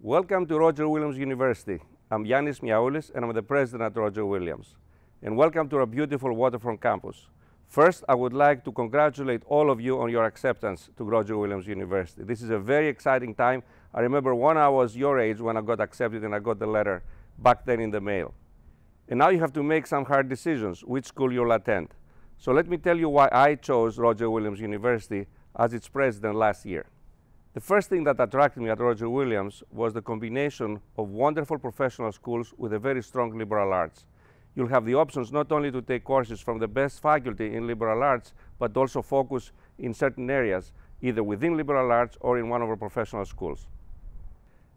Welcome to Roger Williams University. I'm Yannis Miaoulis and I'm the president at Roger Williams. And welcome to our beautiful waterfront campus. First, I would like to congratulate all of you on your acceptance to Roger Williams University. This is a very exciting time. I remember when I was your age when I got accepted and I got the letter back then in the mail. And now you have to make some hard decisions, which school you'll attend. So let me tell you why I chose Roger Williams University as its president last year. The first thing that attracted me at Roger Williams was the combination of wonderful professional schools with a very strong liberal arts. You'll have the options not only to take courses from the best faculty in liberal arts, but also focus in certain areas, either within liberal arts or in one of our professional schools.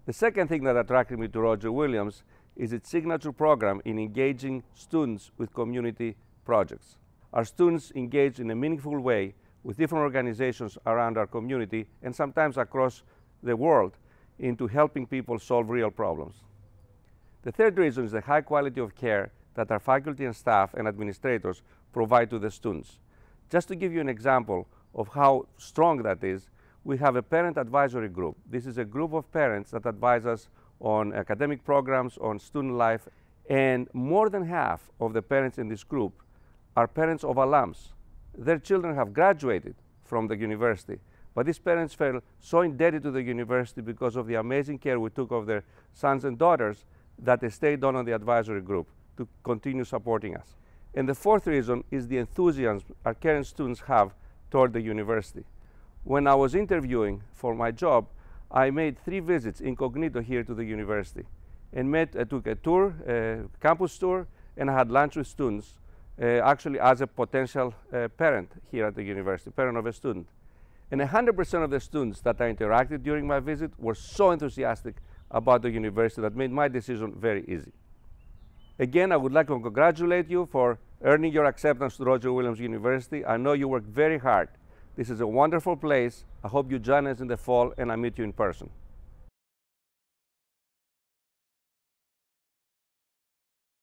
The second thing that attracted me to Roger Williams is its signature program in engaging students with community projects. Our students engage in a meaningful way with different organizations around our community and sometimes across the world into helping people solve real problems. The third reason is the high quality of care that our faculty and staff and administrators provide to the students. Just to give you an example of how strong that is, we have a parent advisory group. This is a group of parents that advise us on academic programs, on student life, and more than half of the parents in this group are parents of alums. Their children have graduated from the university, but these parents felt so indebted to the university because of the amazing care we took of their sons and daughters that they stayed on the advisory group to continue supporting us. And the fourth reason is the enthusiasm our current students have toward the university. When I was interviewing for my job, I made three visits incognito here to the university and met, I took a tour, a campus tour, and I had lunch with students uh, actually as a potential uh, parent here at the university, parent of a student. And 100% of the students that I interacted during my visit were so enthusiastic about the university that made my decision very easy. Again, I would like to congratulate you for earning your acceptance to Roger Williams University. I know you worked very hard. This is a wonderful place. I hope you join us in the fall and I meet you in person.